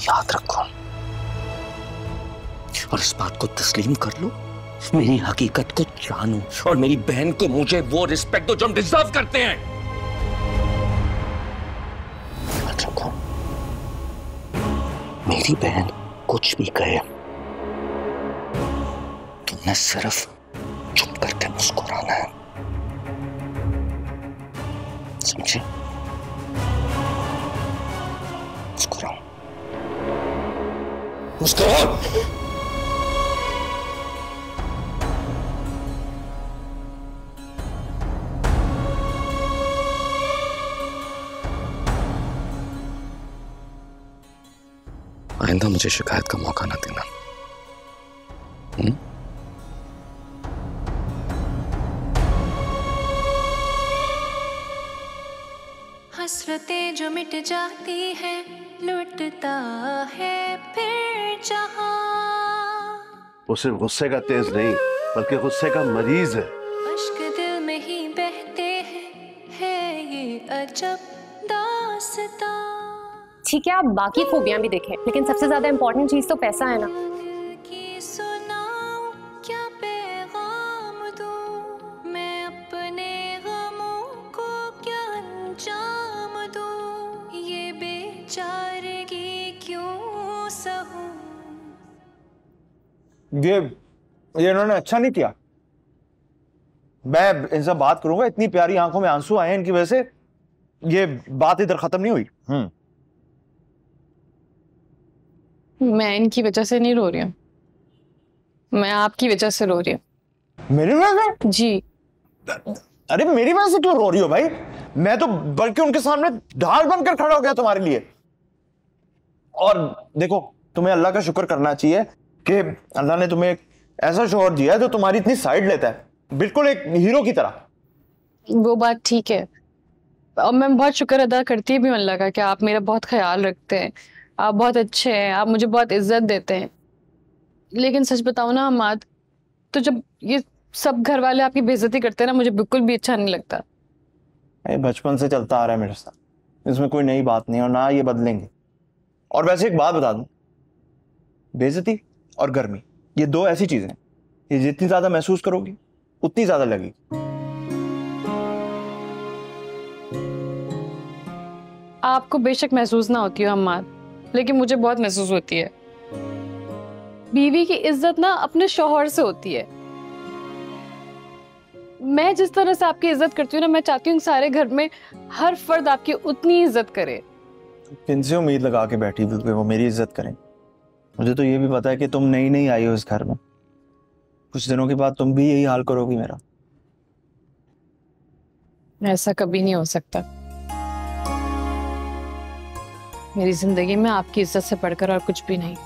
याद रखो। और इस बात को तस्लीम कर लो। मेरी हकीकत को जानो और मेरी बहन को मुझे वो रिस्पेक्ट दो जो हम डिजर्व करते हैं। याद रखो, मेरी बहन कुछ भी कहे, तुमने सिर्फ़ चुप करके मुस्कुराना है। समझे? मुस्कुराओ मुस्कुराओ आइंदा मुझे शिकायत का मौका ना देना। हुँ? हसरतें जो मिट जाती है लुटता है फिर। वो सिर्फ़ गुस्से का तेज नहीं बल्कि गुस्से का मरीज़ है। अश्क दिल में ही बहते हैं है ये अजब दास्तां। ठीक है आप बाकी खूबियाँ भी देखें लेकिन सबसे ज़्यादा इंपॉर्टेंट चीज़ तो पैसा है ना। ये ये इन्होंने अच्छा नहीं किया। मैं इनसे बात करूँगा इतनी प्यारी आँखों में आँसू आए इनकी वजह से ये बात इधर खत्म नहीं हुई। हम्म। मैं इनकी वजह से नहीं रो रही हूँ। मैं आपकी वजह से रो रही हूँ। मेरी वजह से? जी। अरे मेरी वजह से क्यों रो रही हो भाई? मैं तो बल्कि उनके सामने ढाल बनकर खड़ा हो गया तुम्हारे लिए। और देखो तुम्हें अल्लाह का शुक्र करना चाहिए कि अल्लाह ने तुम्हें एक ऐसा शोहर दिया है जो तुम्हारी इतनी साइड लेता है। बिल्कुल एक हीरो की तरह। वो बात ठीक है। और मैं बहुत शुक्र अदा करती भी हूँ अल्लाह का कि आप मेरा बहुत ख्याल रखते हैं। आप बहुत अच्छे हैं आप मुझे बहुत इज़्ज़त देते हैं। लेकिन सच बताओ ना अमाद तो जब ये सब घर वाले आपकी बेइज्जती करते हैं ना मुझे बिल्कुल भी अच्छा नहीं लगता। ये बचपन से चलता आ रहा है मेरे साथ। इसमें कोई नई बात नहीं और ना ये बदलेंगे। और वैसे एक बात बता दूँ। बेइज्जती? और गर्मी। ये दो ऐसी चीज़ें हैं। ये जितनी ज़्यादा महसूस करोगी उतनी ज़्यादा लगेगी। आपको बेशक महसूस ना होती हो अम्माद लेकिन मुझे बहुत महसूस होती है। बीवी की इज़्ज़त ना अपने शोहर से होती है। मैं जिस तरह से आपकी इज़्ज़त करती हूँ ना मैं चाहती हूँ सारे घर में हर फर्द आपकी उतनी इज़्ज़त करे। किनसे उम्मीद लगा के बैठी हुई वो मेरी इज़्ज़त करें? मुझे तो ये भी पता है कि तुम नई नई आई हो इस घर में। कुछ दिनों के बाद तुम भी यही हाल करोगी मेरा। ऐसा कभी नहीं हो सकता। मेरी ज़िंदगी में आपकी इज़्ज़त से बढ़कर और कुछ भी नहीं।